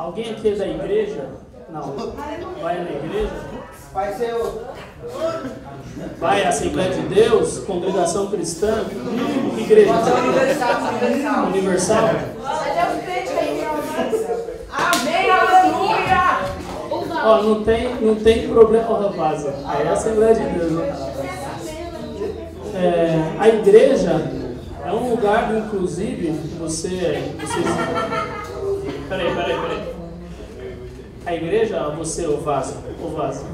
Alguém aqui é da igreja? Não. Vai na igreja? Vai ser o. Vai à Assembleia de Deus, congregação cristã, igreja Universal, universal. Amém, aleluia! Ó, não tem, não tem problema, ó, rapaz. Aí é a Assembleia de Deus, né? É, a igreja é um lugar, inclusive, você. Vocês... Peraí, peraí, peraí. A igreja, você, o vaso? O vaso.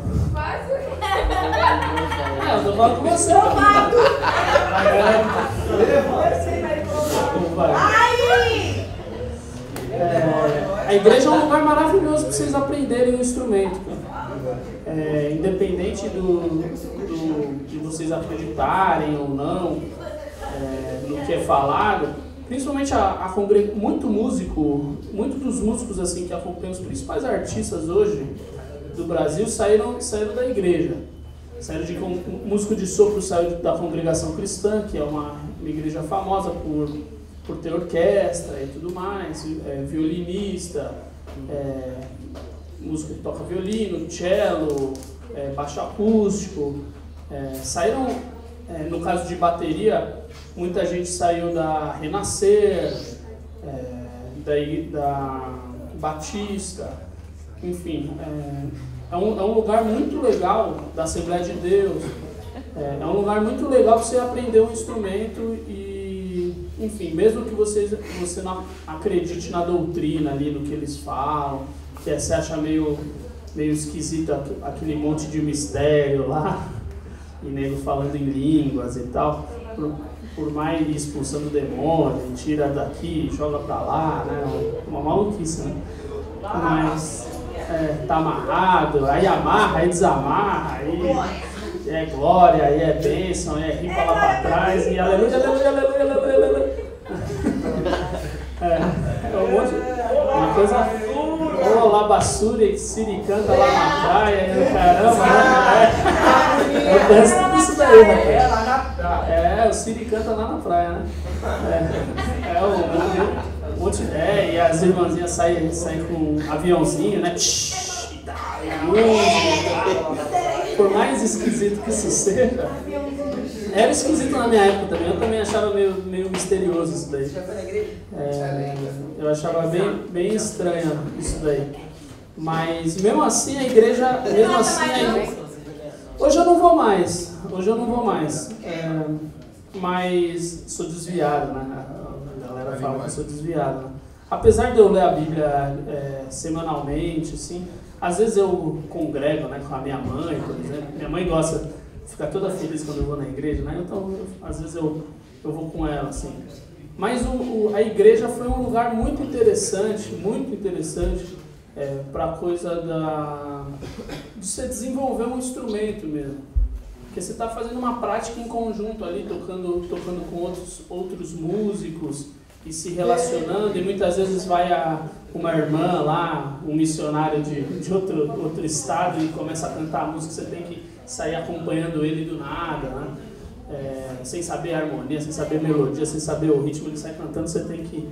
É, eu tô falando com você. O vaso. É, a igreja é um lugar maravilhoso para vocês aprenderem o instrumento. É, independente do, do- de vocês acreditarem ou não é, no que é falado, principalmente a, a congre- muito músico, muitos dos músicos assim que acompanham os principais artistas hoje do Brasil saíram, saíram da igreja. Saíram de músico de sopro saiu da congregação cristã, que é uma, uma igreja famosa por, por ter orquestra e tudo mais, é, violinista, é, músico que toca violino, cello, é, baixo acústico. É, saíram, é, no caso de bateria, muita gente saiu da Renascer, é, da, I- da Batista, enfim. É, é um, é um lugar muito legal da Assembleia de Deus. É, é um lugar muito legal para você aprender um instrumento e, enfim, mesmo que você, você não acredite na doutrina ali, no que eles falam, que você acha meio, meio esquisito aqu- aquele monte de mistério lá, e nego falando em línguas e tal, por, mais expulsando demônio, tira daqui, joga pra lá, né? Uma maluquice, né? Mas é, tá amarrado, aí amarra, aí desamarra, aí é glória, aí é bênção, aí é rir pra lá pra trás, e aleluia, aleluia, aleluia, aleluia, aleluia. É, é um monte, uma coisa, ô labassura, siri canta lá na praia, e o caramba, né? É, eu penso tudo isso daí, É, rapaz. lá na praia. É, o Siri canta lá na praia, né? É, é o, o, monte é, e as irmãzinhas saem, saem com um aviãozinho, né? E e. Por mais esquisito que isso seja, era esquisito na minha época também. Eu também achava meio, meio misterioso isso daí. É, eu achava bem, bem estranho isso daí. Mas mesmo assim a igreja, mesmo assim a igreja, Hoje eu não vou mais. Hoje eu não vou mais. É, mas sou desviado, né? A galera fala que eu sou desviado. Né? Apesar de eu ler a Bíblia é, semanalmente, assim, às vezes eu congrego né, com a minha mãe, por exemplo. Minha mãe gosta, fica toda feliz quando eu vou na igreja, né? Então, eu- às vezes eu, eu vou com ela, assim. Mas o, o- a igreja foi um lugar muito interessante, muito interessante é, para a coisa da, de você desenvolver um instrumento mesmo. Porque você está fazendo uma prática em conjunto ali, tocando, tocando com outros, outros músicos e se relacionando, e muitas vezes vai a, uma irmã lá, um missionário de, de outro, outro estado e começa a cantar a música, você tem que sair acompanhando ele do nada, né? É, sem saber a harmonia, sem saber a melodia, sem saber o ritmo, ele sai cantando, você tem que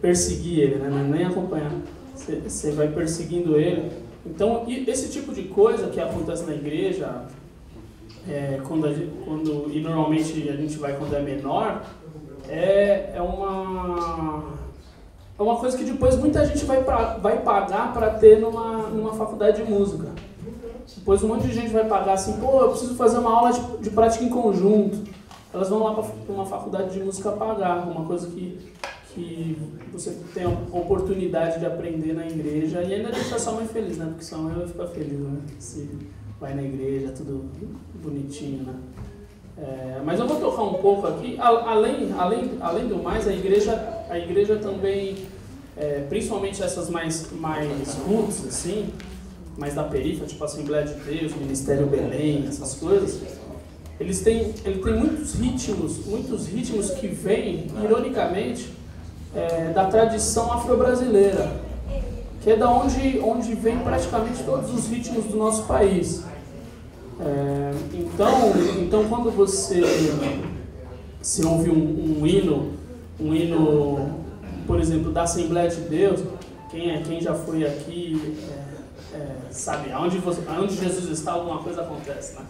perseguir ele, né? É nem acompanhar. Você, vai perseguindo ele. Então, esse tipo de coisa que acontece na igreja, é, quando, gente, quando e normalmente a gente vai quando é menor, é, é uma é uma coisa que depois muita gente vai, pra, vai pagar para ter numa, numa faculdade de música. Depois um monte de gente vai pagar assim, pô, eu preciso fazer uma aula de, de prática em conjunto. Elas vão lá para uma faculdade de música pagar, uma coisa que, que você tem a oportunidade de aprender na igreja e ainda deixar sua mãe feliz, né? Porque sua mãe vai ficar feliz, né? Se vai na igreja, tudo bonitinho, né? É, mas eu vou tocar um pouco aqui. A- Além, além, além do mais, a igreja, a igreja também, é, principalmente essas mais, mais roots, assim, mais da periferia, tipo Assembleia de Deus, Ministério Belém, essas coisas, eles têm, ele tem muitos ritmos, muitos ritmos que vêm, ironicamente, é, da tradição afro-brasileira, que é da onde, onde vem praticamente todos os ritmos do nosso país. É, então, então, quando você se ouve um, um hino, um hino, por exemplo, da Assembleia de Deus, quem, é, quem já foi aqui é, é, sabe, aonde, você, aonde Jesus está, alguma coisa acontece, né?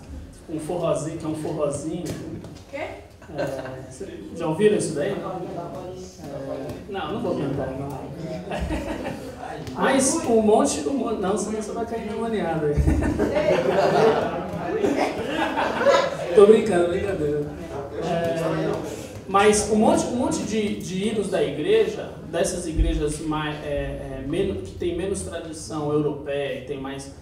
Um forrozinho, que é um forrozinho. Quê? É, já ouviram isso daí? É, não, não vou cantar. Mas um monte, um monte. Não, senão você vai cair demoniado aí. Tô brincando, brincadeira. É, mas um monte, um monte de, de hinos da igreja, dessas igrejas mais, é, é, menos, que tem menos tradição europeia e tem mais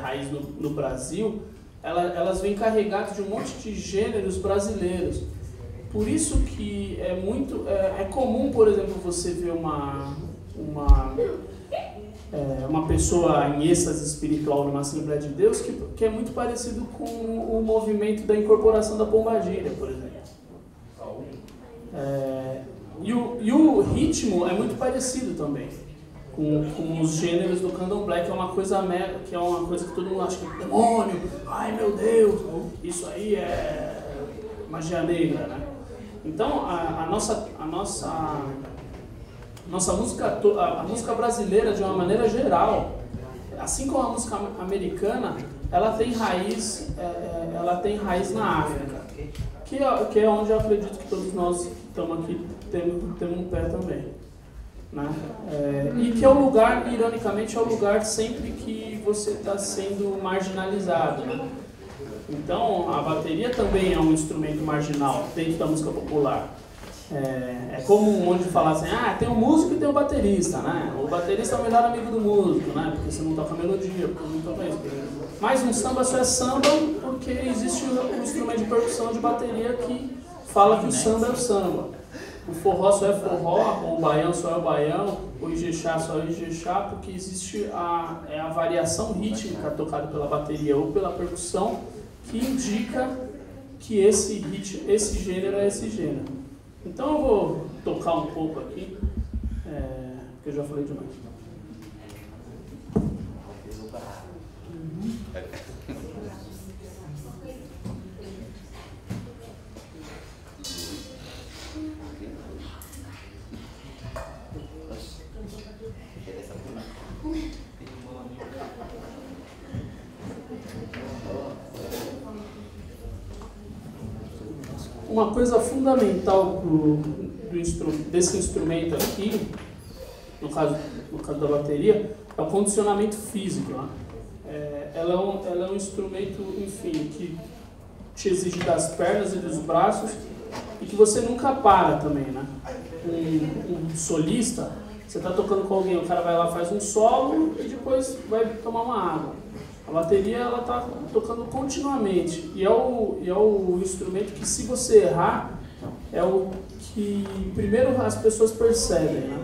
raiz no, no Brasil, ela, elas vêm carregadas de um monte de gêneros brasileiros. Por isso que é muito é, é comum, por exemplo, você ver uma uma é, uma pessoa em êxtase espiritual numa Assembleia de Deus que, que é muito parecido com o movimento da incorporação da pombadilha, por exemplo. É, e, o, e o ritmo é muito parecido também com, com os gêneros do candomblé, que é uma coisa mega, que é uma coisa que todo mundo acha que é demônio, ai meu Deus, isso aí é magia negra, né? Então a, a nossa a nossa a nossa música a, a música brasileira de uma maneira geral, assim como a música americana, ela tem raiz é, é ela tem raiz na África, que é, que é onde eu acredito que todos nós que estamos aqui temos, temos um pé também. Né? É, e que é o lugar, ironicamente, é o lugar sempre que você está sendo marginalizado. Né? Então, a bateria também é um instrumento marginal dentro da música popular. É, é comum onde falar assim, ah, tem um músico e tem um baterista, né? O baterista é o melhor amigo do músico, né? Porque você não toca melodia, porque não toca isso. Mas um samba só é samba porque existe um instrumento de percussão de bateria que fala que o samba é o samba. O forró só é forró, o baião só é o baião, o ijexá só é o ijexá, porque existe a, é a variação rítmica tocada pela bateria ou pela percussão que indica que esse, ritmo, esse gênero é esse gênero. Então eu vou tocar um pouco aqui, é, porque eu já falei demais. Uma coisa fundamental do, do instru, desse instrumento aqui, no caso, no caso da bateria, é o condicionamento físico. Né? É, ela, é um, ela é um instrumento, enfim, que te exige das pernas e dos braços e que você nunca para também, né? Um, um solista, você está tocando com alguém, o cara vai lá faz um solo e depois vai tomar uma água. A bateria ela está tocando continuamente e é, o, e é o instrumento que se você errar é o que primeiro as pessoas percebem. Né?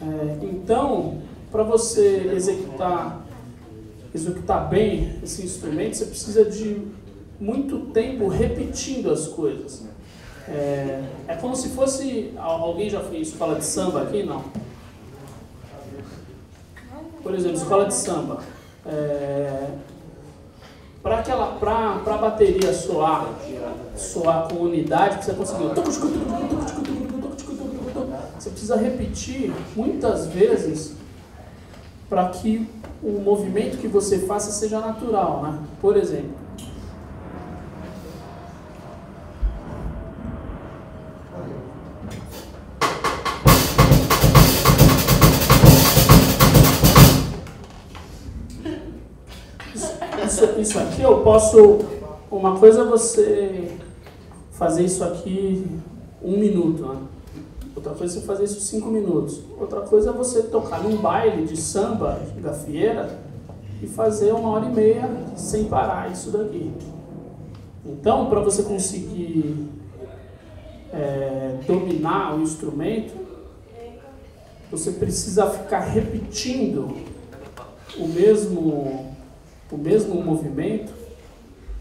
É, então, para você executar, executar bem esse instrumento, você precisa de muito tempo repetindo as coisas. É, é como se fosse. Alguém já fez escola de samba aqui? Não. Por exemplo, escola de samba. É, para aquela para a bateria soar soar com unidade que você conseguiu você precisa repetir muitas vezes para que o movimento que você faça seja natural né? por exemplo isso, aqui eu posso. Uma coisa é você fazer isso aqui um minuto, né? Outra coisa é você fazer isso cinco minutos. Outra coisa é você tocar num baile de samba, de gafieira, e fazer uma hora e meia sem parar isso daqui. Então, para você conseguir é, dominar o instrumento, você precisa ficar repetindo o mesmo o mesmo movimento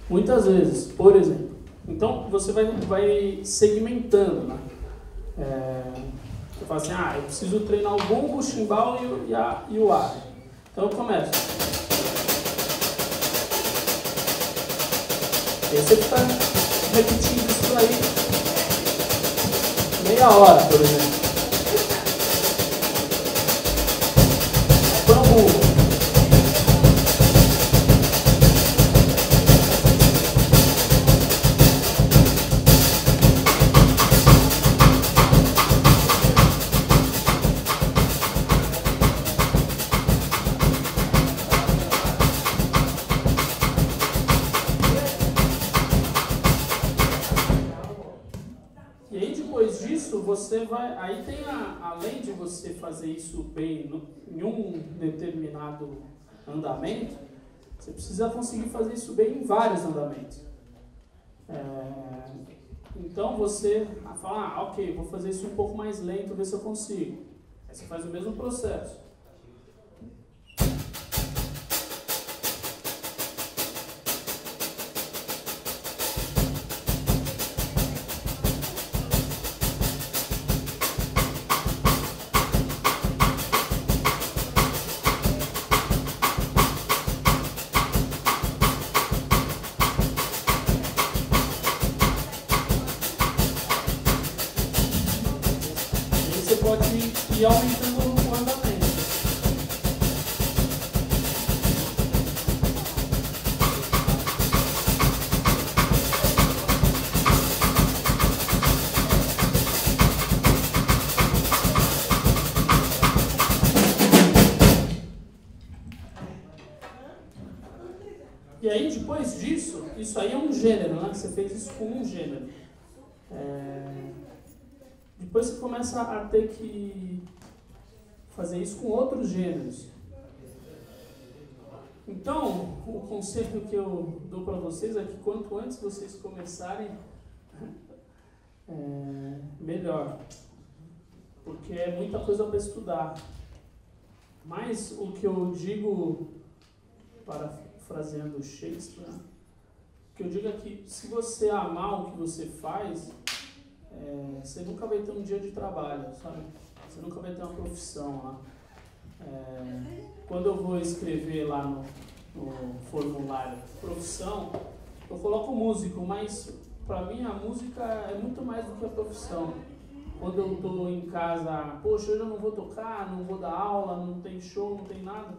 muitas vezes, por exemplo. Então você vai, vai segmentando, né? É, você fala assim, ah, eu preciso treinar o bumbo, o chimbal e e, a, e o ar. Então eu começo. Aí você está repetindo isso aí meia hora, por exemplo. Em um determinado andamento, você precisa conseguir fazer isso bem em vários andamentos. É, então você fala, ah, ok, vou fazer isso um pouco mais lento, ver se eu consigo. Aí você faz o mesmo processo. E aumentando o andamento. E aí, depois disso, isso aí é um gênero, né? Você fez isso com um gênero. Depois você começa a ter que fazer isso com outros gêneros. Então, o conselho que eu dou para vocês é que quanto antes vocês começarem, é, melhor. Porque é muita coisa para estudar. Mas o que eu digo, parafraseando Shakespeare, o que eu digo é que se você amar o que você faz, é, você nunca vai ter um dia de trabalho, sabe? Você nunca vai ter uma profissão lá. É, quando eu vou escrever lá no, no formulário profissão, eu coloco músico, mas para mim a música é muito mais do que a profissão. Quando eu estou em casa, poxa, hoje eu não vou tocar, não vou dar aula, não tem show, não tem nada,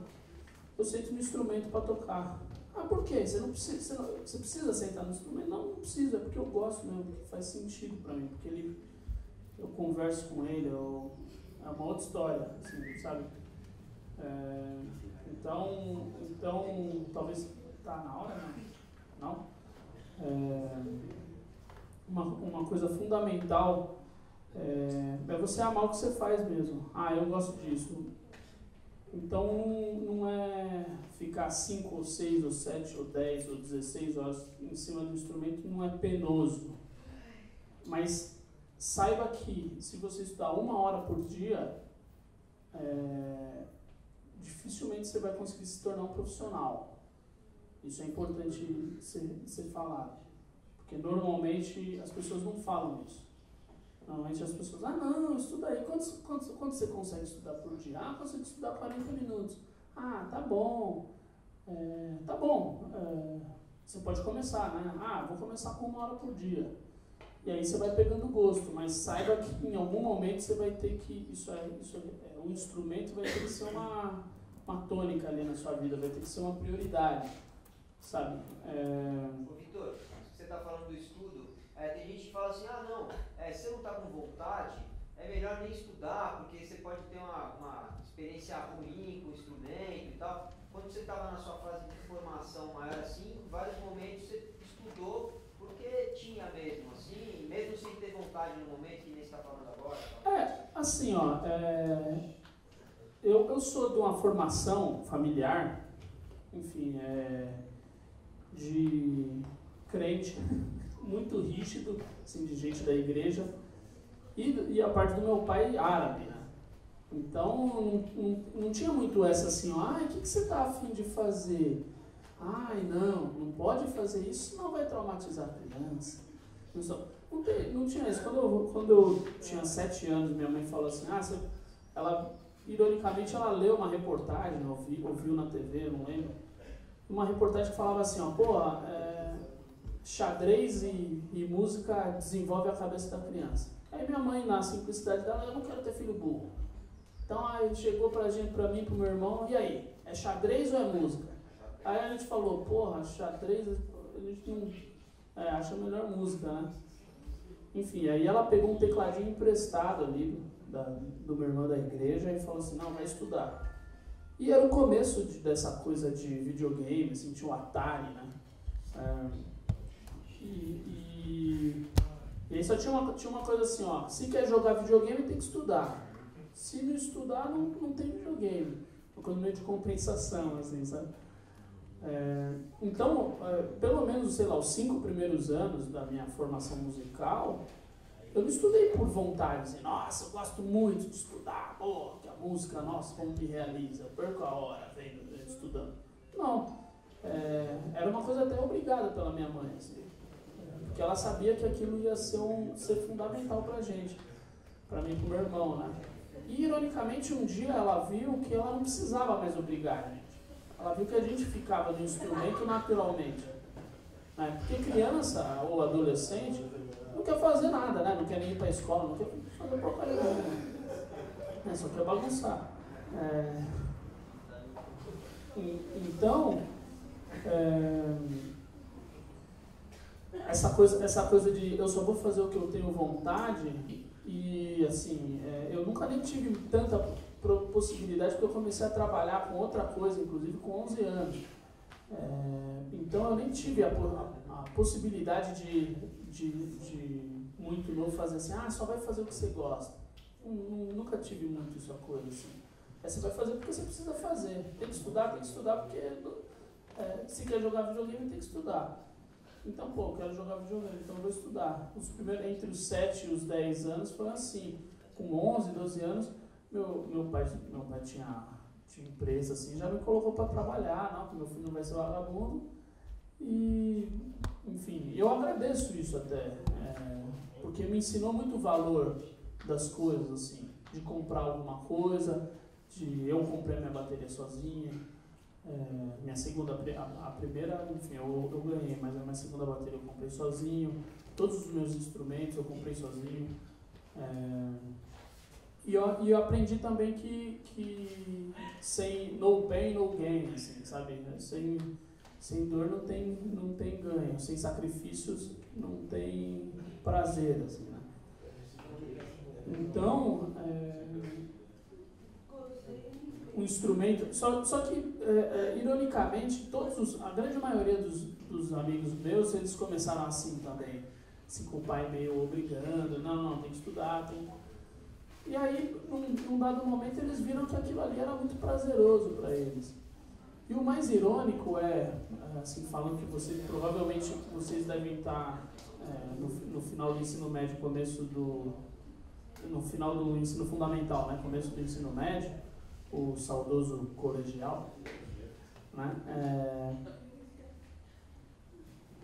eu sento no instrumento para tocar. Ah, por quê? Você não precisa, você, não, você precisa sentar no instrumento? Não, não precisa, é porque eu gosto mesmo, porque faz sentido para mim, porque ele, eu converso com ele, eu, é uma outra história, assim, sabe? É, então, então, talvez tá na hora, não? Não? É, uma, uma coisa fundamental é, é você amar o que você faz mesmo. Ah, eu gosto disso. Então não é ficar 5 ou 6 ou 7 ou 10 ou 16 horas em cima do instrumento não é penoso. Mas saiba que se você estudar uma hora por dia, é, dificilmente você vai conseguir se tornar um profissional. Isso é importante ser, ser falado. Porque normalmente as pessoas não falam isso. Normalmente as pessoas, ah não, estuda aí. Quanto, quanto, quanto você consegue estudar por dia? Ah, consigo estudar 40 minutos. Ah, tá bom. É, tá bom. É, você pode começar, né? Ah, vou começar com uma hora por dia. E aí você vai pegando gosto, mas saiba que em algum momento você vai ter que. Isso é, isso é, um instrumento vai ter que ser uma, uma tônica ali na sua vida, vai ter que ser uma prioridade. Sabe? É... Ô, Vitor, você está falando do estudo, é, tem gente que fala assim, ah não, é, se você não está com vontade, é melhor nem estudar, porque você pode ter uma, uma experiência ruim com o instrumento e tal. Quando você estava na sua fase de formação maior assim, em vários momentos você estudou porque tinha mesmo, assim, mesmo sem ter vontade no momento que nem está falando agora. É, assim, ó, é, eu, eu sou de uma formação familiar, enfim, é, de crente muito rígido, assim, de gente da igreja, e, e a parte do meu pai árabe, né? Então, não, não, não tinha muito essa assim, ó, ah, o que, que você está afim de fazer? Ai, não, não pode fazer isso, senão vai traumatizar a criança. Não, só, não, tem, não tinha isso. Quando eu, quando eu tinha sete anos, minha mãe falou assim, ah, você, ela, ironicamente, ela leu uma reportagem, ouviu, ouviu na TV, não lembro, uma reportagem que falava assim, ó, pô, é, xadrez e, e música desenvolve a cabeça da criança. Aí minha mãe, na simplicidade dela, eu não quero ter filho burro. Então aí chegou pra gente, pra mim, pro meu irmão, e aí? É xadrez ou é música? Aí a gente falou, porra, xadrez, a gente não é, acha melhor música, né? Enfim, aí ela pegou um tecladinho emprestado ali da, do meu irmão da igreja e falou assim, não, vai estudar. E era o começo de, dessa coisa de videogame, assim, tinha o Atari, né? É, e, e, e aí só tinha uma, tinha uma coisa assim, ó, se quer jogar videogame tem que estudar. Se não estudar, não, não tem videogame. Uma coisa meio de compensação, assim, sabe? É, então, é, pelo menos, sei lá, os cinco primeiros anos da minha formação musical, eu não estudei por vontade, assim, nossa, eu gosto muito de estudar, pô, que a música, nossa, como me realiza, eu perco a hora vendo, estudando. Não, é, era uma coisa até obrigada pela minha mãe, assim, porque ela sabia que aquilo ia ser, um, ser fundamental pra gente, pra mim e pro meu irmão, né? E, ironicamente, um dia ela viu que ela não precisava mais obrigar a gente. Ela viu que a gente ficava no instrumento naturalmente. Né? Porque criança ou adolescente não quer fazer nada, né? Não quer nem ir para a escola, não quer fazer nenhuma. Né? Só quer bagunçar. É... Então, é... essa, coisa, essa coisa de eu só vou fazer o que eu tenho vontade e assim, é, eu nunca nem tive tanta possibilidade porque eu comecei a trabalhar com outra coisa, inclusive com 11 anos. É, então eu nem tive a, a, a possibilidade de, de, de, muito novo fazer assim, ah, só vai fazer o que você gosta. Nunca tive muito essa coisa assim. É, você vai fazer porque você precisa fazer. Tem que estudar, tem que estudar porque é, se quer jogar videogame tem que estudar. Então, pô, eu quero jogar videogame, então eu vou estudar. Os primeiros, entre os 7 e os 10 anos foi assim. Com 11, 12 anos, meu, meu, pai, meu pai tinha, tinha empresa assim, já me colocou para trabalhar, não, que meu filho não vai ser vagabundo. E, enfim, eu agradeço isso até, é, porque me ensinou muito o valor das coisas, assim, de comprar alguma coisa, de eu comprei minha bateria sozinha é, minha segunda, a, a, primeira, enfim, eu, eu ganhei, mas a minha segunda bateria eu comprei sozinho. Todos os meus instrumentos eu comprei sozinho. É, e eu, e eu aprendi também que, que sem no pain, no gain, assim, sabe? Sem, sem dor não tem, não tem ganho, sem sacrifícios não tem prazer, assim, né? Então, é, um instrumento. Só, só que, é, é, ironicamente, todos os, a grande maioria dos, dos amigos meus, eles começaram assim também. Se com o pai meio obrigando, não, não, tem que estudar, tem E aí, num, num dado momento, eles viram que aquilo ali era muito prazeroso para eles. E o mais irônico é, assim, falando que vocês, provavelmente vocês devem estar é, no, no final do ensino médio, começo do. no final do ensino fundamental, né? Começo do ensino médio o saudoso colegial, né? É,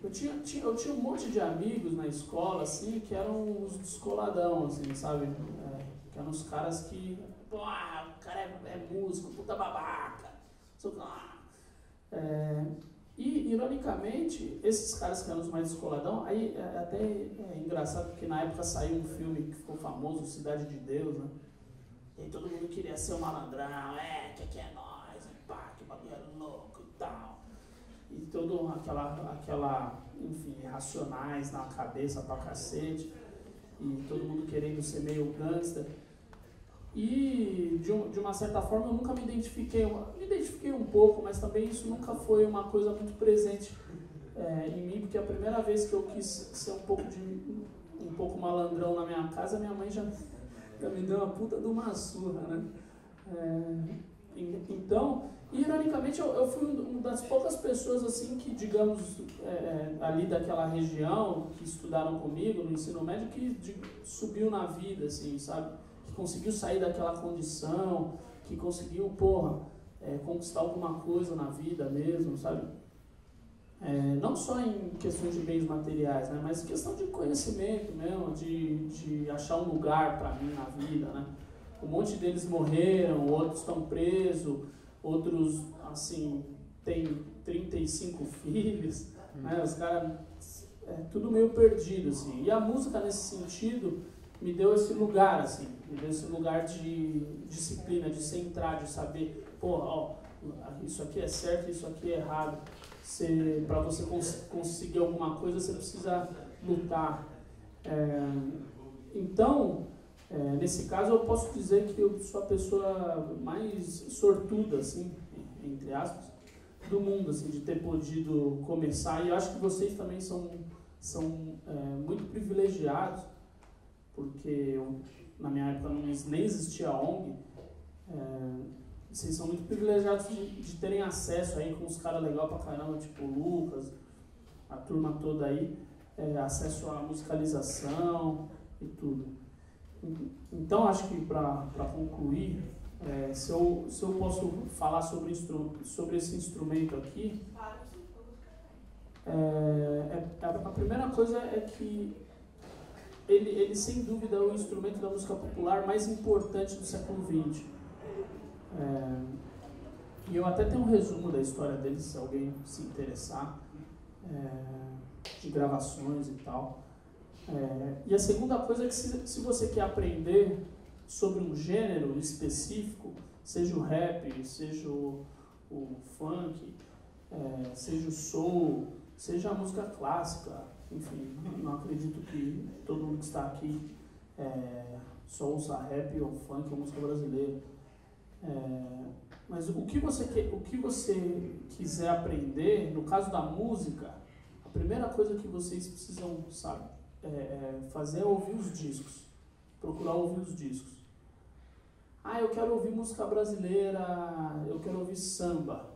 eu tinha, tinha, eu tinha um monte de amigos na escola, assim, que eram os descoladão, assim, sabe? É, que eram os caras que, pô, o cara é, é músico, puta babaca, é, e, ironicamente, esses caras que eram os mais descoladão, aí é até é engraçado porque na época saiu um filme que ficou famoso, Cidade de Deus, né? E todo mundo queria ser um malandrão, é, que aqui é nós, pá, que bagulho é louco e tal. E toda aquela, aquela, enfim, racionais na cabeça pra cacete. E todo mundo querendo ser meio gangster. E de, um, de uma certa forma eu nunca me identifiquei, me identifiquei um pouco, mas também isso nunca foi uma coisa muito presente é, em mim, porque a primeira vez que eu quis ser um pouco de um pouco malandrão na minha casa, minha mãe já me deu uma puta de uma surra, né? É, então, ironicamente, eu, eu fui uma das poucas pessoas, assim, que, digamos, é, é, ali daquela região, que estudaram comigo no ensino médio, que de, subiu na vida, assim, sabe? Que conseguiu sair daquela condição, que conseguiu, porra, é, conquistar alguma coisa na vida mesmo, sabe? É, não só em questões de bens materiais, né, mas questão de conhecimento mesmo, de, de achar um lugar para mim na vida. Né? Um monte deles morreram, outros estão presos, outros, assim, têm 35 filhos, né? os caras, é tudo meio perdido, assim. E a música, nesse sentido, me deu esse lugar, assim, me deu esse lugar de disciplina, de centrar, de saber, pô, ó, isso aqui é certo, isso aqui é errado para você cons conseguir alguma coisa, você precisa lutar. É, então, é, nesse caso, eu posso dizer que eu sou a pessoa mais sortuda, assim, entre aspas, do mundo, assim, de ter podido começar. E eu acho que vocês também são, são é, muito privilegiados porque eu, na minha época não, nem existia ONG, é, vocês são muito privilegiados de, de terem acesso aí com os caras legais pra caramba, tipo o Lucas, a turma toda aí, é, acesso à musicalização e tudo. Então, acho que para concluir, é, se, eu, se eu posso falar sobre, sobre esse instrumento aqui, é, é, a primeira coisa é que ele, ele, sem dúvida, é o instrumento da música popular mais importante do século XX. É, e eu até tenho um resumo da história dele, se alguém se interessar, é, de gravações e tal. É, e a segunda coisa é que se, se você quer aprender sobre um gênero específico, seja o rap, seja o, o funk, é, seja o soul, seja a música clássica, enfim, não acredito que todo mundo que está aqui é, só usa rap ou funk ou música brasileira. É, mas o que, você quer, o que você quiser aprender, no caso da música, a primeira coisa que vocês precisam sabe, é, é fazer é ouvir os discos. Procurar ouvir os discos. Ah, eu quero ouvir música brasileira, eu quero ouvir samba.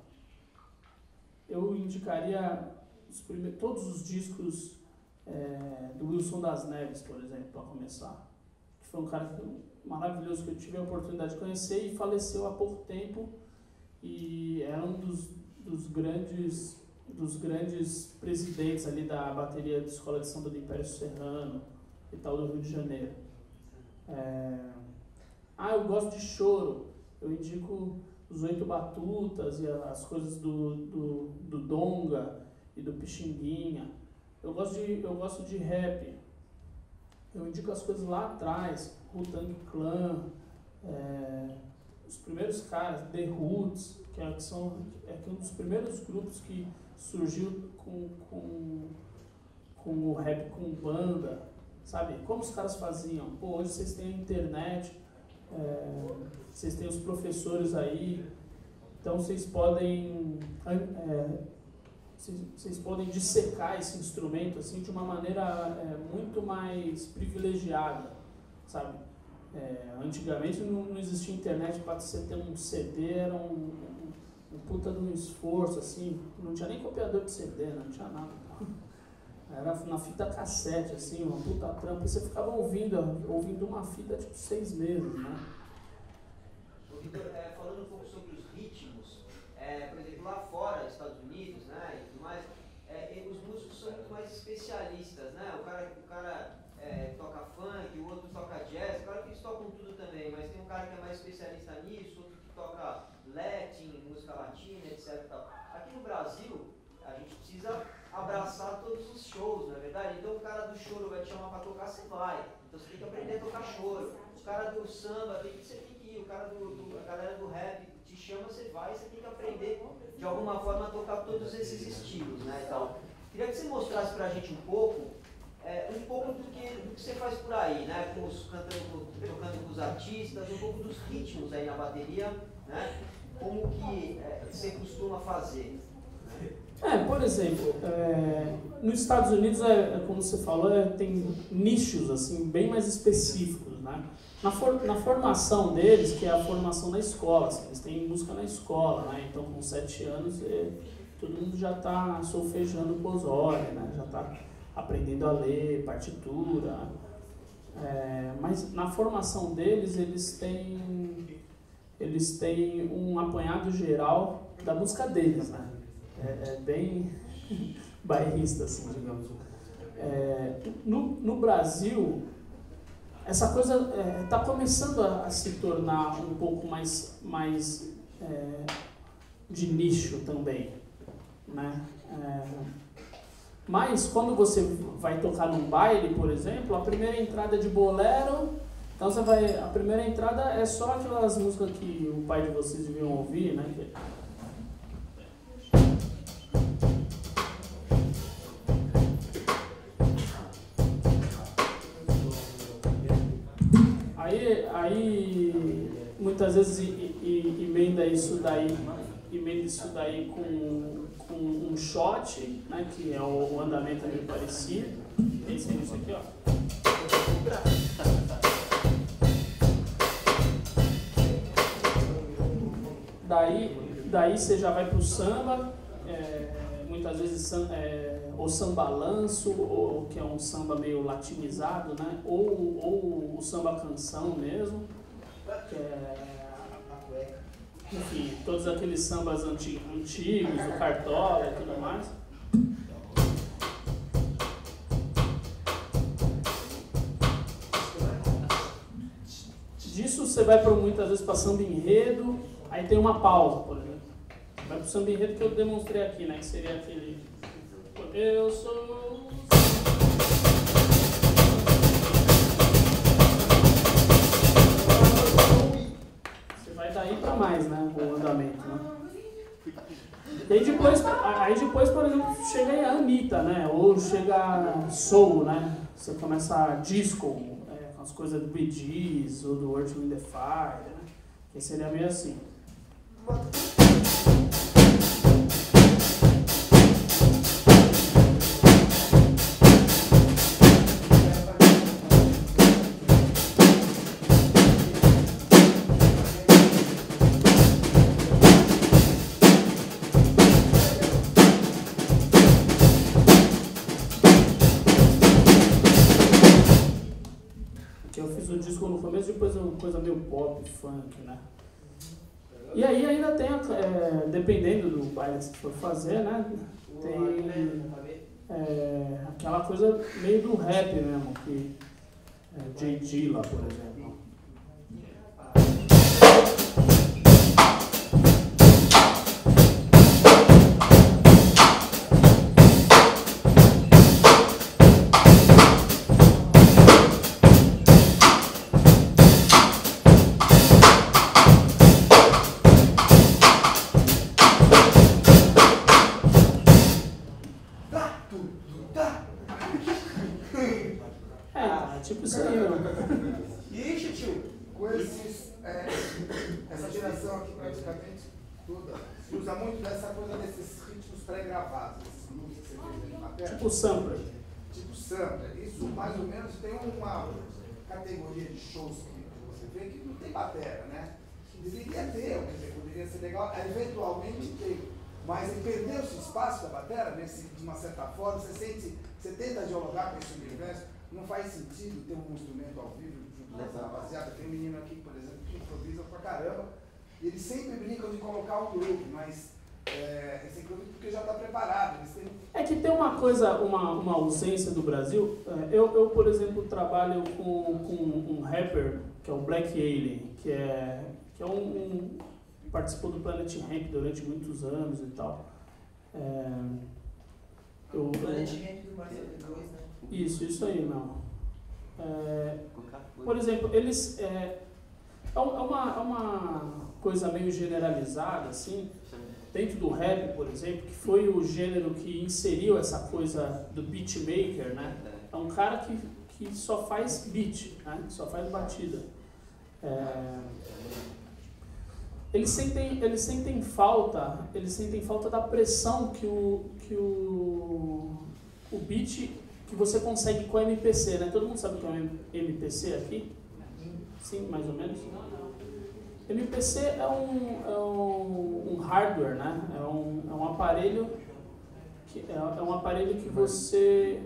Eu indicaria os todos os discos é, do Wilson das Neves, por exemplo, para começar. Foi um cara maravilhoso que eu tive a oportunidade de conhecer e faleceu há pouco tempo e era um dos, dos grandes dos grandes presidentes ali da bateria da Escola de Samba do Império Serrano e tal do Rio de Janeiro. É... Ah, eu gosto de choro. Eu indico os Oito Batutas e as coisas do, do, do Donga e do Pixinguinha. Eu gosto de, eu gosto de rap. Eu indico as coisas lá atrás, Wu-Tang Clan, é, os primeiros caras, The Roots, que, é, que são é, que é um dos primeiros grupos que surgiu com, com, com o rap com banda, sabe? Como os caras faziam? Pô, hoje vocês têm a internet, é, vocês têm os professores aí, então vocês podem é, vocês podem dissecar esse instrumento assim de uma maneira é, muito mais privilegiada, sabe? É, antigamente não, não, existia internet para você ter um CD, era um, um, um, puta de um esforço, assim, não tinha nem copiador de CD, não tinha nada. Era na fita cassete, assim, uma puta trampa, e você ficava ouvindo, ouvindo uma fita tipo seis meses, né? É, falando um pouco sobre os ritmos, é, por exemplo, lá fora, Estados Unidos, né, e tudo mais, é, os músicos são muito mais especialistas, né? O cara, o cara é, toca funk, o outro toca jazz, claro que eles tocam tudo também, mas tem um cara que é mais especialista nisso, outro que toca latin, música latina, etc. Aqui no Brasil, a gente precisa abraçar todos os shows, não é verdade? Então o cara do choro vai te chamar para tocar, você vai. Então você tem que aprender a tocar choro. O cara do samba tem que, você tem que ir, o cara do, do a galera do rap te chama, você vai, você tem que aprender de alguma forma a tocar todos esses estilos, né? Então, queria que você mostrasse pra gente um pouco é, um pouco do que, do que você faz por aí, né? Com os, cantando, tocando com os artistas, um pouco dos ritmos aí na bateria, né? Como que é, você costuma fazer. É, por exemplo, é, nos Estados Unidos, é, é como você falou, é, tem nichos assim bem mais específicos, né? Na, for, na formação deles, que é a formação na escola, assim, eles têm música na escola, né? Então, com sete anos, é, todo mundo já está solfejando posório, né? Já está aprendendo a ler partitura. É, mas na formação deles, eles têm, eles têm um apanhado geral da música deles, né? É, é bem bairrista, assim, digamos. É, no, no Brasil, essa coisa está é, começando a, a, se tornar um pouco mais, mais é, de nicho também, né? É, mas quando você vai tocar num baile, por exemplo, a primeira entrada de bolero, então você vai, a primeira entrada é só aquelas músicas que o pai de vocês deviam ouvir, né? Que, Aí, aí muitas vezes emenda isso daí, emenda isso daí com, com um shot, né, que é o, andamento ali parecido. É Pense nisso aqui, ó. Daí, daí você já vai pro samba, é, muitas vezes é, o samba lanço, ou que é um samba meio latinizado, né? Ou, ou o samba canção mesmo, que é enfim, todos aqueles sambas antigos, o Cartola e tudo mais. Disso você vai para muitas vezes para samba enredo, aí tem uma pausa, por exemplo. Vai para o samba enredo que eu demonstrei aqui, né? Que seria aquele. Eu sou. Daí para mais, né? O andamento, né? E aí depois, aí depois, por exemplo, chega a Anitta, né? Ou chega Soul, né? Você começa a disco, é, com as coisas do Bee Gees ou do Earth, Wind Fire, né? Que seria meio assim. Coisa meio pop, funk, né? E aí ainda tem, é, dependendo do baile que for fazer, né? Tem é, aquela coisa meio do rap mesmo, que é, J.G. lá, por exemplo. Mais ou menos tem uma categoria de shows que você vê que não tem bateria, né? Deveria ter, quer dizer, poderia ser legal, eventualmente tem. Mas perdeu-se espaço da bateria, nesse, de uma certa forma, você sente, você tenta dialogar com esse universo, não faz sentido ter um instrumento ao vivo junto com essa rapaziada. Tem um menino aqui, por exemplo, que improvisa pra caramba, e eles sempre brincam de colocar um grupo, mas é, esse grupo porque já está preparado. Têm... É que tem uma coisa, uma, uma ausência do Brasil. É, eu, eu, por exemplo, trabalho com, com um rapper, que é o Black Alien, que é, que é um, um participou do Planet Ramp durante muitos anos e tal. É, eu, Planet Ramp do 2, né? Isso, isso aí, não. É, por exemplo, eles. É, é uma, é uma coisa meio generalizada, assim, dentro do rap, por exemplo, que foi o gênero que inseriu essa coisa do beatmaker, né? É um cara que, que só faz beat, né? só faz batida. É... Eles sentem, eles sentem falta, eles sentem falta da pressão que o, que o, o beat que você consegue com o MPC, né? Todo mundo sabe o que é o MPC aqui? Sim, mais ou menos. MPC é um, é um, um hardware, né? É um, é um aparelho que é, é, um aparelho que você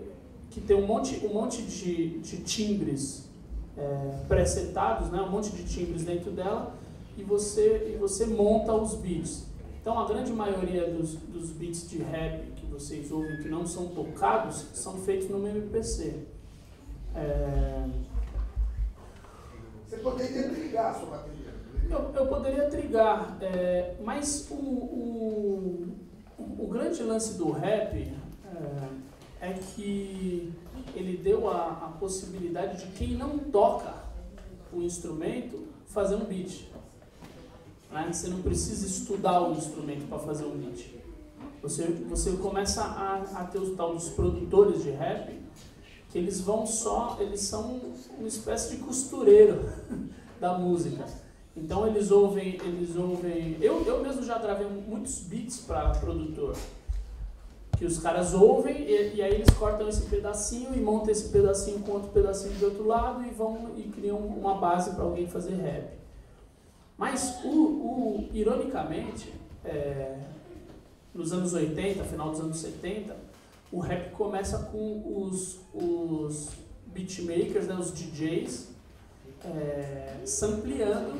que tem um monte, um monte de, de timbres é, presetados, né? Um monte de timbres dentro dela e você e você monta os beats. Então a grande maioria dos, dos beats de rap que vocês ouvem que não são tocados são feitos no MPC. É... Você poderia ligar a sua bateria eu, eu poderia trigar, é, mas o, o, o, grande lance do rap é, é que ele deu a, a, possibilidade de quem não toca o instrumento fazer um beat. Né? Você não precisa estudar o instrumento para fazer um beat. Você, você começa a, a ter os tal dos produtores de rap que eles vão só, eles são uma espécie de costureiro da música. Então eles ouvem, eles ouvem. Eu, eu mesmo já gravei muitos beats para produtor. Que os caras ouvem e, e, aí eles cortam esse pedacinho e montam esse pedacinho com outro pedacinho do outro lado e vão e criam uma base para alguém fazer rap. Mas o, o, ironicamente, é, nos anos 80, final dos anos 70, o rap começa com os, os beatmakers, né, os DJs, é, sampleando,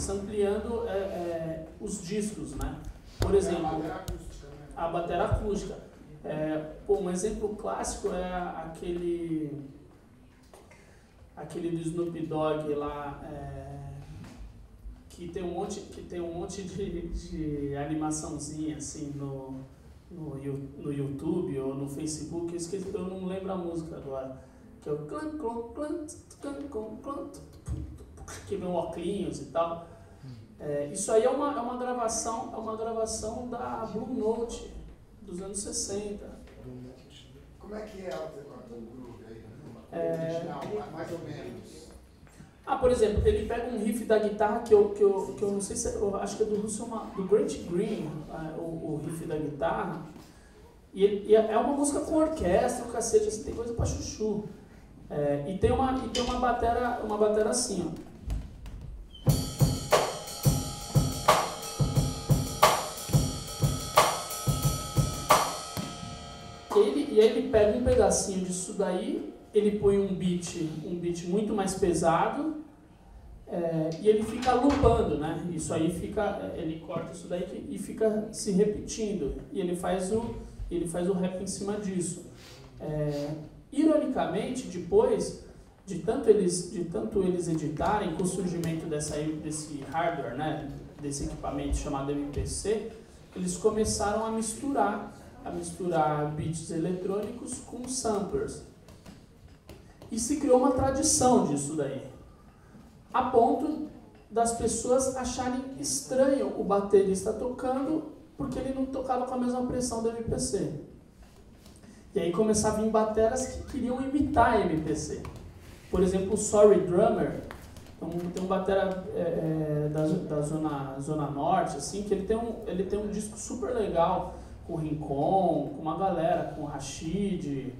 sampleando é, é, os discos, né? Por exemplo, a bateria acústica. É, pô, um exemplo clássico é aquele aquele do Snoop Dogg lá é, que tem um monte que tem um monte de, de animaçãozinha assim no, no, no YouTube ou no Facebook eu, esqueci, eu não lembro a música agora que é o clan clan clan clan clan clan que vem óculos e tal é, isso aí é uma, é uma gravação é uma gravação da Blue Note dos anos 60 como é que é o groove aí é, original mais ou menos ah, por exemplo, ele pega um riff da guitarra que eu, que eu, que eu não sei se é, eu acho que é do Russell, do Grant Green, o, o riff da guitarra. E, e, é uma música com orquestra, cacete, assim, tem coisa pra chuchu. É, e tem uma, e tem uma batera, uma batera assim, ó. Ele pega um pedacinho disso daí, ele põe um beat, um beat muito mais pesado, é, e ele fica lupando, né? Isso aí fica, ele corta isso daí e fica se repetindo. E ele faz o, ele faz o rap em cima disso. É, ironicamente, depois de tanto eles, de tanto eles editarem, com o surgimento dessa, desse hardware, né? Desse equipamento chamado MPC, eles começaram a misturar, a misturar beats eletrônicos com samplers. E se criou uma tradição disso daí a ponto das pessoas acharem estranho o baterista tocando porque ele não tocava com a mesma pressão do MPC. E aí começavam a vir bateras que queriam imitar a MPC. Por exemplo, o Sorry Drummer, então, tem um batera é, é, da, da zona, zona norte, assim, que ele tem, um, ele tem um disco super legal com o Rincon, com uma galera, com o Rashid,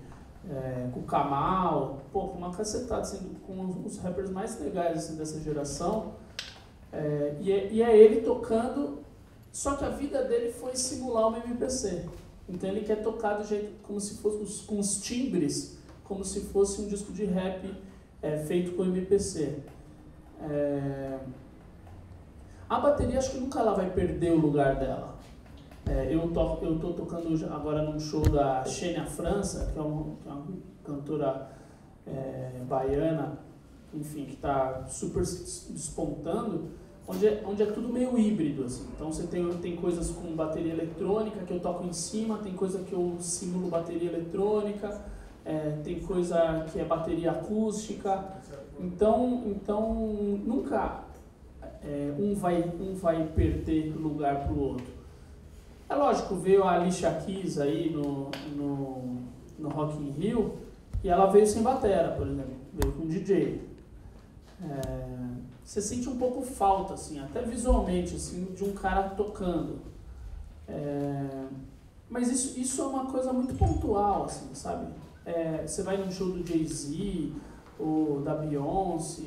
é, com o Kamal, pô, com uma cacetada, assim, com os rappers mais legais assim, dessa geração. É, e, é, e, é, ele tocando, só que a vida dele foi simular uma MPC. Então ele quer tocar do jeito, como se fosse, com os timbres, como se fosse um disco de rap é, feito com MPC. É, a bateria acho que nunca ela vai perder o lugar dela. É, eu to, eu tô tocando agora num show da Xenia França, que é, um, que é uma cantora é, baiana, enfim, que está super despontando, onde é, onde é tudo meio híbrido, assim. Então você tem, tem coisas com bateria eletrônica que eu toco em cima, tem coisa que eu simulo bateria eletrônica, é, tem coisa que é bateria acústica. Então, então nunca é, um, vai, um vai perder lugar para o outro. É lógico, veio a Alicia Keys aí no, no, no Rock in Rio e ela veio sem batera, por exemplo, veio com DJ. É, você sente um pouco falta, assim, até visualmente, assim, de um cara tocando. É, mas isso, isso é uma coisa muito pontual, assim, sabe? É, você vai num show do Jay-Z ou da Beyoncé,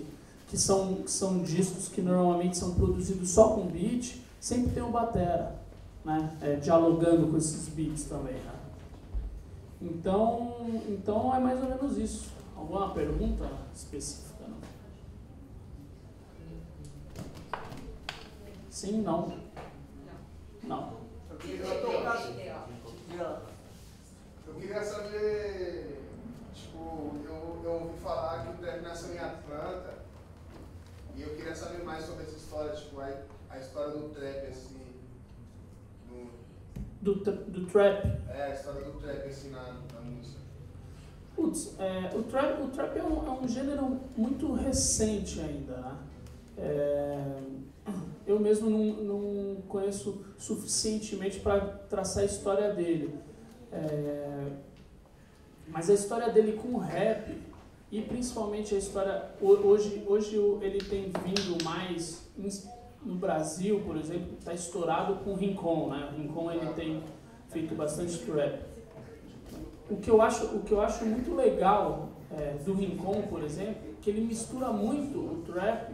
que são, que são discos que normalmente são produzidos só com beat, sempre tem um batera né? É, dialogando com esses beats também. Né? Então, então é mais ou menos isso. Alguma pergunta específica? Não? Sim, não. Não. Eu queria, eu queria saber, tipo, eu, eu ouvi falar que o trap nasceu em Atlanta e eu queria saber mais sobre essa história, tipo, a, a história do trap, assim, do, do trap. É, a história do trap, assim, na, na música. Putz, é, o trap, o trap é, um, é um gênero muito recente ainda, né? É, eu mesmo não, não conheço suficientemente para traçar a história dele. É, mas a história dele com o rap, e principalmente a história. Hoje, hoje ele tem vindo mais no Brasil, por exemplo, está estourado com o Rincon, né? O Rincon ele tem feito bastante trap. O que eu acho, o que eu acho muito legal é, do Rincon, por exemplo, que ele mistura muito o trap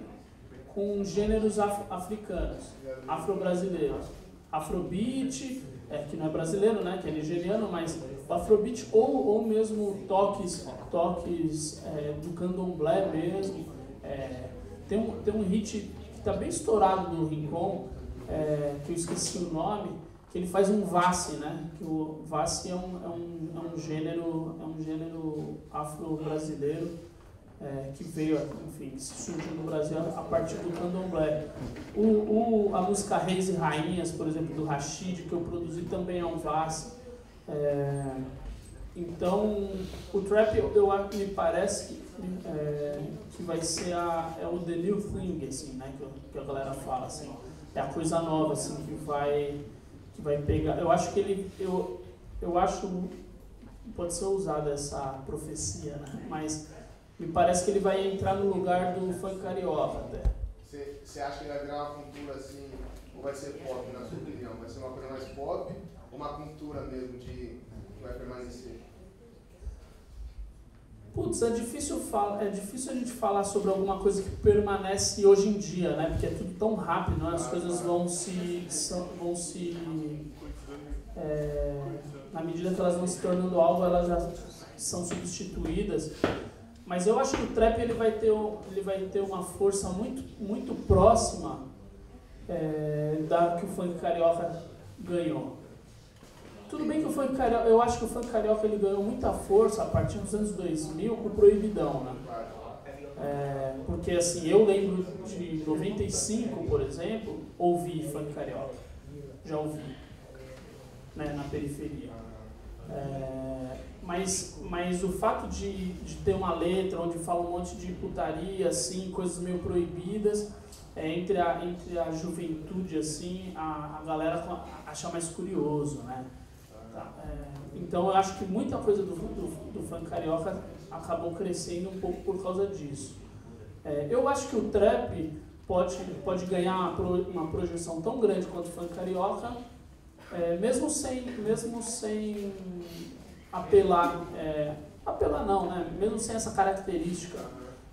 com gêneros af africanos, afro-brasileiros. Afrobeat, é, que não é brasileiro, né, que é nigeriano, mas o Afrobeat ou, ou mesmo toques, toques é, do candomblé mesmo. É, tem, um, tem um hit está bem estourado no Rincon, é, que eu esqueci o nome, que ele faz um Vassi, né? Que o Vassi é um, é um, é um gênero, é um gênero afro-brasileiro é, que veio, enfim, surgiu no Brasil a partir do candomblé. O, o, a música Reis e Rainhas, por exemplo, do Rashid, que eu produzi, também é um Vassi. É, então, o trap, eu, eu me parece que, é, que vai ser a, é o the new thing, assim, né? Que, que a galera fala, assim. É a coisa nova, assim, que vai que vai pegar. Eu acho que ele. Eu, eu acho. Pode ser usada essa profecia, né? Mas me parece que ele vai entrar no lugar do funk carioca até. Você acha que vai virar uma cultura assim, ou vai ser pop, na sua opinião? Vai ser uma coisa mais pop ou uma cultura mesmo de que vai permanecer? Putz, é difícil, falar, é difícil a gente falar sobre alguma coisa que permanece hoje em dia, né? Porque é tudo tão rápido, né? as coisas vão se. Vão se é, na medida que elas vão se tornando algo, elas já são substituídas. Mas eu acho que o trap ele vai ter, ele vai ter uma força muito, muito próxima é, da que o funk carioca ganhou. Tudo bem que o funk carioca, eu acho que o funk carioca ele ganhou muita força a partir dos anos 2000 com o Proibidão, né? É, porque assim, eu lembro de 95, por exemplo, ouvi funk carioca. Já ouvi, né, na periferia. É, mas, mas o fato de, de ter uma letra onde fala um monte de putaria, assim, coisas meio proibidas, é, entre, a, entre a juventude, assim, a, a galera acha mais curioso, né? Tá? É, então eu acho que muita coisa do, do, do, funk carioca acabou crescendo um pouco por causa disso. É, eu acho que o trap pode, pode ganhar uma, pro, uma projeção tão grande quanto o funk carioca, é, mesmo, sem, mesmo sem apelar, é, apelar não, né? mesmo sem essa característica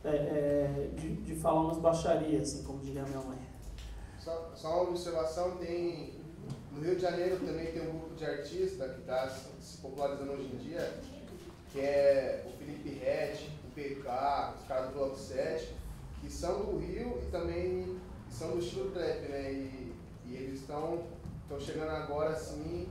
é, é, de, de falar umas baixarias, assim, como diria minha mãe. Só, só uma observação, tem no Rio de Janeiro também tem um grupo de artistas que está se popularizando hoje em dia, que é o Felipe Rett, o PK, os caras do Bloco 7, que são do Rio e também são do estilo trap, né? E, e eles estão chegando agora assim.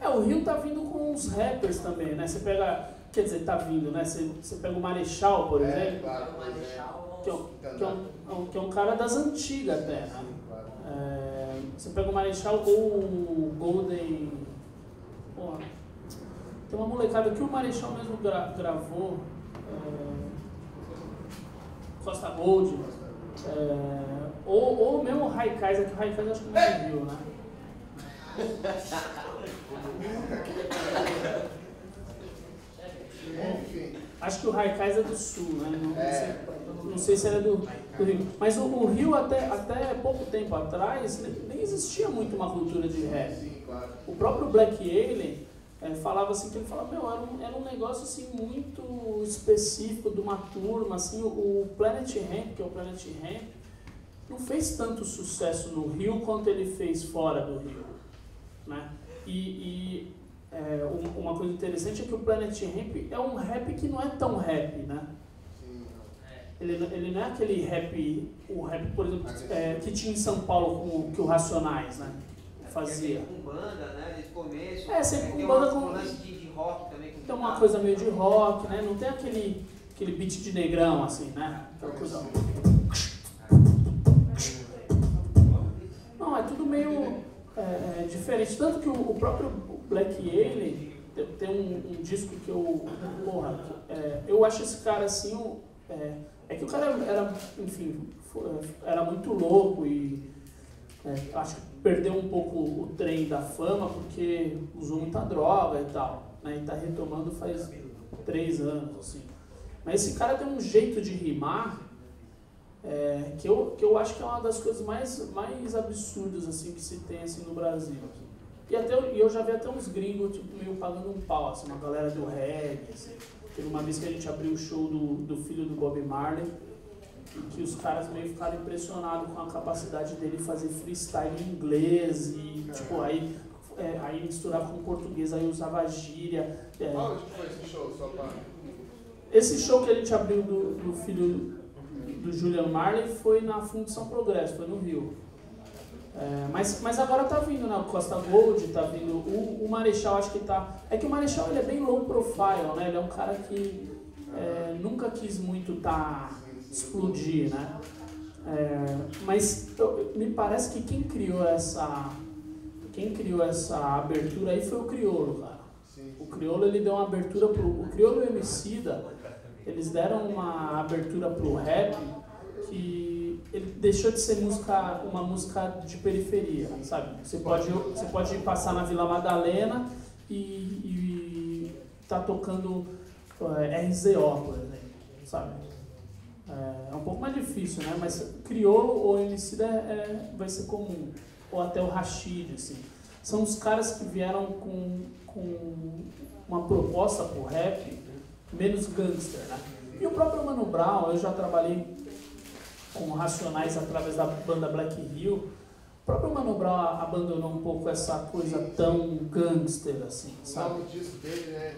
É, o Rio tá vindo com uns rappers também, né? Você pega. Quer dizer, tá vindo, né? Você, você pega o Marechal, por é, exemplo. Claro, o Marechal. Que é, um, que, é um, que é um cara das antigas até, né? Sim, claro. é, você pega o Marechal ou o Golden. Porra, tem uma molecada que o Marechal mesmo gra gravou. É, Costa Gold. É, ou, ou mesmo o Raikaiser, que o Raikaiser acho que não viu, né? Acho que o Raikais é do sul, né? Não, é. sei, não sei se era do, do Rio. Mas o, o, Rio, até, até pouco tempo atrás, nem existia muito uma cultura de rap. Sim, claro. O próprio Black Alien é, falava assim, que ele falava, meu, era um, era um negócio assim muito específico de uma turma, assim, o, o Planet Ramp, que é o Planet Ramp, não fez tanto sucesso no Rio quanto ele fez fora do Rio, né? E, e é, uma coisa interessante é que o Planet Ramp é um rap que não é tão rap, né? Ele, ele não é aquele rap, o rap, por exemplo, é, que tinha em São Paulo com que o Racionais, né? Fazia. É com banda, né? Desde o começo. É, sempre com banda com. de, de rock também. Com tem uma coisa meio de rock, né? Não tem aquele, aquele beat de negrão, assim, né? Aquela coisa. Não, é tudo meio é, é, diferente. Tanto que o, o próprio Black Alien tem um, um, disco que eu. Porra, é, eu acho esse cara assim. É, é, que o cara era, enfim, era muito louco e é, acho que perdeu um pouco o trem da fama porque usou muita droga e tal. Né, e tá retomando faz três anos, assim. Mas esse cara tem um jeito de rimar é, que, eu, que eu acho que é uma das coisas mais, mais absurdas assim, que se tem assim, no Brasil. E até, eu já vi até uns gringos tipo, meio pagando um pau, assim, uma galera do reggae. Assim. Teve uma vez que a gente abriu o show do, do filho do Bob Marley que os caras meio ficaram impressionados com a capacidade dele fazer freestyle em inglês e tipo aí é, aí misturava com português, aí usava gíria. É. Foi esse show, só pra... Esse show que a gente abriu do, do filho do Julian Marley foi na Fundição Progresso, foi no Rio. É, mas, mas agora tá vindo, né? O Costa Gold tá vindo. O, o Marechal acho que tá. É que o Marechal ele é bem low profile, né? Ele é um cara que é, nunca quis muito tá explodir, né? É, mas eu, me parece que quem criou essa quem criou essa abertura aí foi o Criolo, cara. O Criolo ele deu uma abertura pro o Criolo e o Emicida, eles deram uma abertura pro rap que ele deixou de ser música uma música de periferia, sabe? Você pode você pode passar na Vila Madalena e, e tá tocando é, RZO, por exemplo, sabe? É, é, um pouco mais difícil, né? Mas crioulo ou MC é, é, vai ser comum. Ou até o Rashid, assim. São os caras que vieram com, com uma proposta pro rap menos gangster, né? E o próprio Mano Brown, eu já trabalhei com Racionais através da banda Black Hill. O próprio Mano Brown abandonou um pouco essa coisa tão gangster, assim, sabe? O novo disco dele, né?